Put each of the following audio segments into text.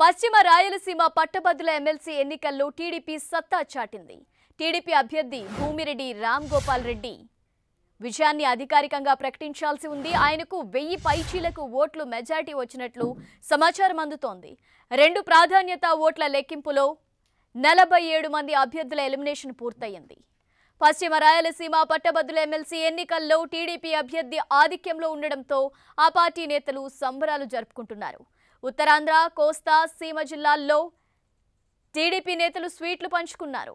పశ్చిమ రాయలసీమ పట్టభద్రుల ఎమ్మెల్సీ ఎన్నికల్లో టీడీపీ సత్తా చాటింది. టీడీపీ అభ్యర్థి భూమిరెడ్డి రామ్ గోపాల్ రెడ్డి విజయాన్ని అధికారికంగా ప్రకటించాల్సి ఉంది. ఆయనకు వెయ్యి పైచీలకు ఓట్లు మెజారిటీ వచ్చినట్లు సమాచారం అందుతోంది. రెండు ప్రాధాన్యత ఓట్ల లెక్కింపులో నలభై ఏడు మంది అభ్యర్థుల ఎలిమినేషన్ పూర్తయింది. పశ్చిమ రాయలసీమ పట్టభద్రుల ఎమ్మెల్సీ ఎన్నికల్లో టీడీపీ అభ్యర్థి ఆధిక్యంలో ఉండడంతో ఆ పార్టీ నేతలు సంబరాలు జరుపుకుంటున్నారు. ఉత్తరాంధ్ర కోస్తా సీమ జిల్లాల్లో టీడీపీ నేతలు స్వీట్లు పంచుకున్నారు.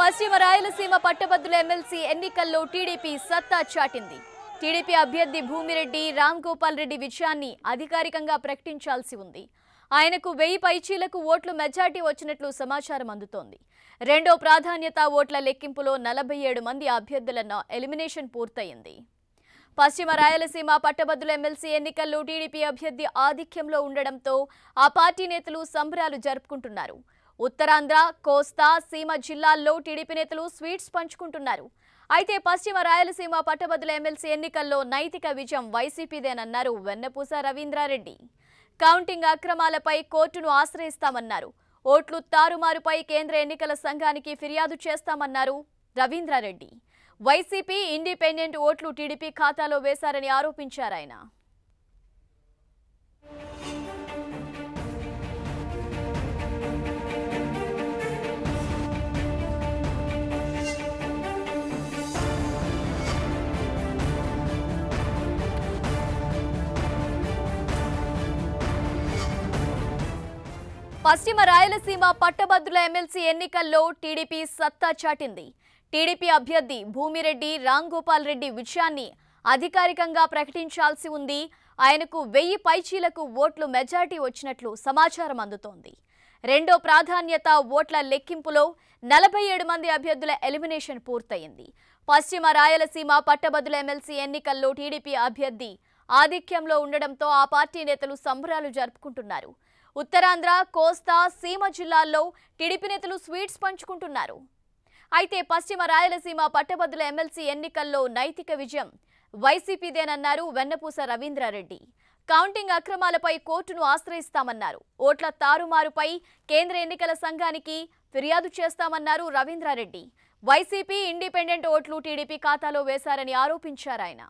పశ్చిమ రాయలసీమ పట్టభద్రుల ఎమ్మెల్సీ ఎన్నికల్లో టీడీపీ సత్తా చాటింది. టీడీపీ అభ్యర్థి భూమిరెడ్డి రామ్ గోపాల్ రెడ్డి విజయాన్ని అధికారికంగా ప్రకటించాల్సి ఉంది. ఆయనకు వెయ్యి పైచీలకు ఓట్లు మెజార్టీ వచ్చినట్లు సమాచారం అందుతోంది. రెండో ప్రాధాన్యత ఓట్ల లెక్కింపులో నలభై ఏడు మంది అభ్యర్థులను ఎలిమినేషన్ పూర్తయింది. పశ్చిమ రాయలసీమ పట్టభద్రుల ఎమ్మెల్సీ ఎన్నికల్లో టీడీపీ అభ్యర్థి ఆధిక్యంలో ఉండడంతో ఆ పార్టీ నేతలు సంబరాలు జరుపుకుంటున్నారు. ఉత్తరాంధ్ర కోస్తా సీమ జిల్లాల్లో టీడీపీ నేతలు స్వీట్స్ పంచుకుంటున్నారు. అయితే పశ్చిమ రాయలసీమ పట్టభద్రుల ఎమ్మెల్సీ ఎన్నికల్లో నైతిక విజయం వైసీపీదేనన్నారు వెన్నపూస రవీంద్రారెడ్డి. కౌంటింగ్ అక్రమాలపై కోర్టును ఆశ్రయిస్తామన్నారు. ఓట్లు తారుమారుపై కేంద్ర ఎన్నికల సంఘానికి ఫిర్యాదు చేస్తామన్నారు రవీంద్రారెడ్డి. వైసీపీ ఇండిపెండెంట్ ఓట్లు టీడీపీ ఖాతాలో వేశారని ఆరోపించారు ఆయన పశ్చిమ రాయలసీమ పట్టభద్రుల ఎమ్మెల్సీ ఎన్నికల్లో టీడీపీ సత్తా చాటింది. టీడీపీ అభ్యర్థి భూమిరెడ్డి రామ్ గోపాల్ రెడ్డి విజయాన్ని అధికారికంగా ప్రకటించాల్సి ఉంది. ఆయనకు వెయ్యి పైచీలకు ఓట్లు మెజార్టీ వచ్చినట్లు సమాచారం అందుతోంది. రెండో ప్రాధాన్యత ఓట్ల లెక్కింపులో నలభై ఏడు మంది అభ్యర్థుల ఎలిమినేషన్ పూర్తయింది. పశ్చిమ రాయలసీమ పట్టభద్రుల ఎమ్మెల్సీ ఎన్నికల్లో టీడీపీ అభ్యర్థి ఆధిక్యంలో ఉండడంతో ఆ పార్టీ నేతలు సంబరాలు జరుపుకుంటున్నారు. ఉత్తరాంధ్ర కోస్తా సీమ జిల్లాల్లో టీడీపీ నేతలు స్వీట్స్ పంచుకుంటున్నారు. అయితే పశ్చిమ రాయలసీమ పట్టభద్రుల ఎమ్మెల్సీ ఎన్నికల్లో నైతిక విజయం వైసీపీదేనన్నారు వెన్నపూస రవీంద్రారెడ్డి. కౌంటింగ్ అక్రమాలపై కోర్టును ఆశ్రయిస్తామన్నారు. ఓట్ల తారుమారుపై కేంద్ర ఎన్నికల సంఘానికి ఫిర్యాదు చేస్తామన్నారు రవీంద్రారెడ్డి. వైసీపీ ఇండిపెండెంట్ ఓట్లు టీడీపీ ఖాతాలో వేశారని ఆరోపించారు ఆయన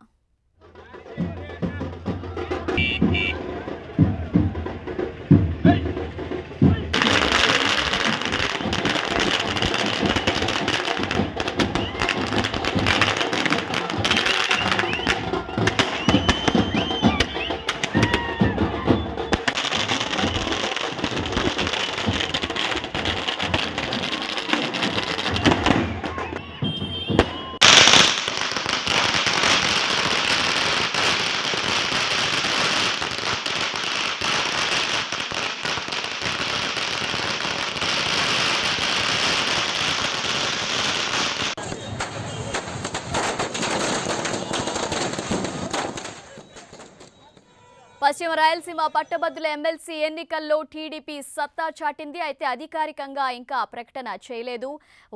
పశ్చిమ రాయలసీమ పట్టభద్రుల ఎమ్మెల్సీ ఎన్నికల్లో టీడీపీ సత్తా చాటింది. అయితే అధికారికంగా ఇంకా ప్రకటన చేయలేదు.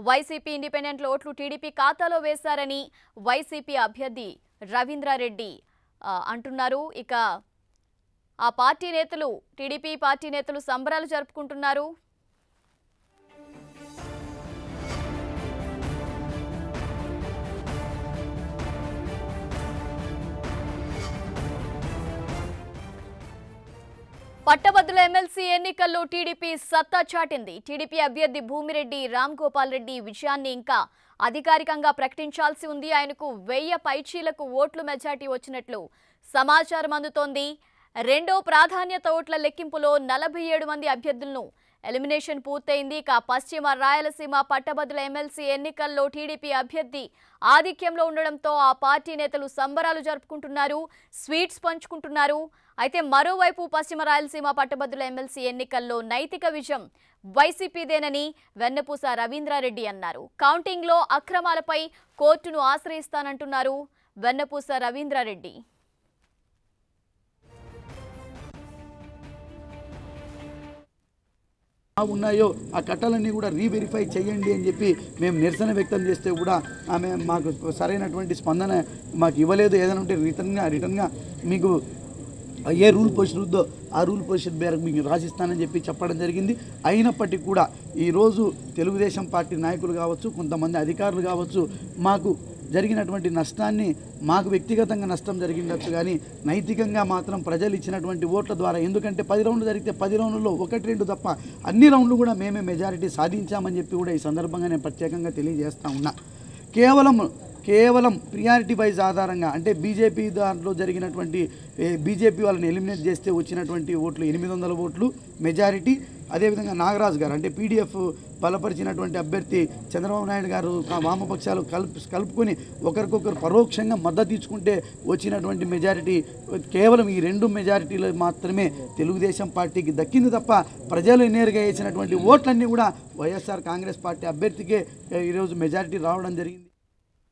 వైసీపీ ఇండిపెండెంట్ ఓట్లు టీడీపీ ఖాతాలో వేశారని వైసీపీ అభ్యర్థి రవీంద్రారెడ్డి అంటున్నారు. ఇక ఆ పార్టీ నేతలు టీడీపీ పార్టీ నేతలు సంబరాలు జరుపుకుంటున్నారు. పట్టభద్రుల ఎమ్మెల్సీ ఎన్నికల్లో టీడీపీ సత్తా చాటింది. టీడీపీ అభ్యర్థి భూమిరెడ్డి రామ్ గోపాల్ రెడ్డి విజయాన్ని ఇంకా అధికారికంగా ప్రకటించాల్సి ఉంది. ఆయనకు వెయ్యి పైచీలకు ఓట్లు మెజార్టీ వచ్చినట్లు సమాచారం అందుతోంది. రెండో ప్రాధాన్యత ఓట్ల లెక్కింపులో నలభై ఏడు మంది అభ్యర్థులను ఎలిమినేషన్ పూర్తయింది. ఇక పశ్చిమ రాయలసీమ పట్టభద్రుల ఎమ్మెల్సీ ఎన్నికల్లో టీడీపీ అభ్యర్థి ఆధిక్యంలో ఉండడంతో ఆ పార్టీ నేతలు సంబరాలు జరుపుకుంటున్నారు స్వీట్స్ పంచుకుంటున్నారు. అయితే మరోవైపు పశ్చిమ రాయలసీమ పట్టభద్రుల ఎమ్మెల్సీ ఎన్నికల్లో నైతిక విజయం వైసీపీదేనని వెన్నపూస రవీంద్రారెడ్డి అన్నారు. కౌంటింగ్లో అక్రమాలపై కోర్టును ఆశ్రయిస్తానంటున్నారు వెన్నపూస రవీంద్రారెడ్డి. ఉన్నాయో ఆ కట్టాలన్నీ కూడా రీవెరిఫై చేయండి అని చెప్పి మేము నిరసన వ్యక్తం చేస్తే కూడా ఆమె మాకు సరైనటువంటి స్పందన మాకు ఇవ్వలేదు. ఏదైనా ఉంటే రిటర్న్గా రిటర్న్గా మీకు ఏ రూల్ పొజిషన్ ఉందో ఆ రూల్ పొజిషన్ మేరకు మీకు రాసిస్తానని చెప్పి చెప్పడం జరిగింది. అయినప్పటికీ కూడా ఈరోజు తెలుగుదేశం పార్టీ నాయకులు కావచ్చు కొంతమంది అధికారులు కావచ్చు మాకు జరిగినటువంటి నష్టాన్ని మాకు వ్యక్తిగతంగా నష్టం జరిగిండొచ్చు కానీ నైతికంగా మాత్రం ప్రజలు ఇచ్చినటువంటి ఓట్ల ద్వారా ఎందుకంటే పది రౌండ్లు జరిగితే పది రౌండ్లలో ఒకటి రెండు తప్ప అన్ని రౌండ్లు కూడా మేమే మెజారిటీ సాధించామని చెప్పి కూడా ఈ సందర్భంగా నేను ప్రత్యేకంగా తెలియజేస్తా ఉన్నా. కేవలం కేవలం ప్రియారిటీ వైజ్ ఆధారంగా అంటే బీజేపీ దాంట్లో జరిగినటువంటి బీజేపీ వాళ్ళని ఎలిమినేట్ చేస్తే వచ్చినటువంటి ఓట్లు ఎనిమిది వందల ఓట్లు మెజారిటీ అదేవిధంగా నాగరాజు గారు అంటే పీడీఎఫ్ బలపరిచినటువంటి అభ్యర్థి చంద్రబాబు నాయుడు గారు వామపక్షాలు కలుపు కలుపుకొని ఒకరికొకరు పరోక్షంగా మద్దతు ఇచ్చుకుంటే వచ్చినటువంటి మెజారిటీ కేవలం ఈ రెండు మెజారిటీలు మాత్రమే తెలుగుదేశం పార్టీకి దక్కింది తప్ప ప్రజలు నేరుగా వేసినటువంటి ఓట్లన్నీ కూడా వైఎస్ఆర్ కాంగ్రెస్ పార్టీ అభ్యర్థికే ఈరోజు మెజారిటీ రావడం జరిగింది.